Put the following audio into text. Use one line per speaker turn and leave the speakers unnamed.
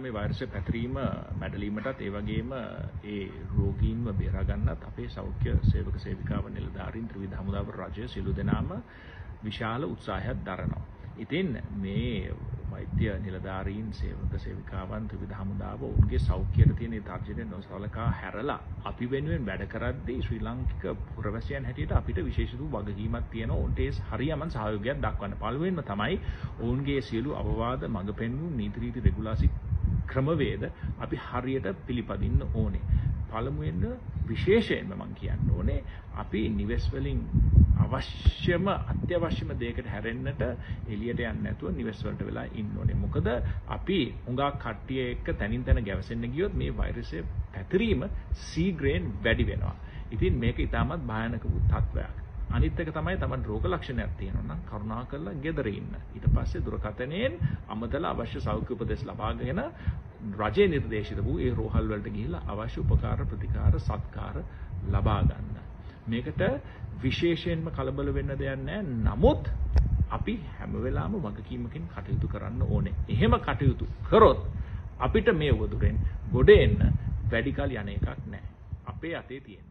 19 වෛරසය පැතිරීම මැඩලීමටත් ඒ වගේම ඒ රෝගීන්ව බේරා ගන්නත් අපේ සෞඛ්‍ය සේවක සේවිකාව නිලධාරීන් ත්‍රිවිධ හමුදාව රජය සියලු දෙනාම විශාල උත්සාහයක් දරනවා. ඉතින් මේ වෛද්‍ය නිලධාරීන් සේවක සේවිකාවන් ත්‍රිවිධ හමුදාව ඔවුන්ගේ සෞඛ්‍යයට තියෙන තර්ජනය නොසලකා හැරලා අපි වෙනුවෙන් වැඩ කරද්දී ශ්‍රී ලාංකික පුරවැසියන් හැටියට අපිට විශේෂ වූ වගකීමක් තියෙනවා. ඔවුන්ට ඒ හරියමන් සහයෝගයක් දක්වන්න. පළමුවෙන්ම තමයි ඔවුන්ගේ සියලු අවවාද මඟ පෙන්වූ නීති රීති රෙගුලාසි ක්‍රමවේද අපි හරියට පිළිපදින්න ඕනේ. පළමුවෙන්ම විශේෂයෙන්ම මං කියන්න ඕනේ අපි නිවෙස් වලින් අවශ්‍යම අත්‍යවශ්‍යම දෙයකට හැරෙන්නට එළියට යන්නේ නැතුව නිවෙස් වලට වෙලා ඉන්න ඕනේ. මොකද අපි හුඟක් කට්ටිය එක්ක තනින් තන ගැවසෙන්න ගියොත් මේ වෛරසය පැතිරීම සීග්‍රේන් වැඩි වෙනවා. ඉතින් මේක ඉතාමත් භයානක වූ තත්ත්වයක්. අනිත් එක තමයි තමන් රෝග ලක්ෂණයක් තියෙනවා නම් කරුණාකරලා ගෙදර ඉන්න. ඊට පස්සේ දුරකථනයෙන් අමතල අවශ්‍ය සෞඛ්‍ය උපදෙස් ලබාගෙන රජයේ නිර්දේශිත වූ ඒ රෝහල් වලට ගිහිල්ලා අවශ්‍ය උපකාර ප්‍රතිකාර සත්කාර ලබා ගන්න. මේකට විශේෂයෙන්ම කලබල වෙන්න දෙයක් නැහැ. නමුත් අපි හැම වෙලාවෙම වගකීමකින් කටයුතු කරන්න ඕනේ. එහෙම කටයුතු කරොත් අපිට මේ වදුරෙන් ගොඩ එන්න වැඩි කල යන එකක් නැහැ. අපේ අතේ තියෙන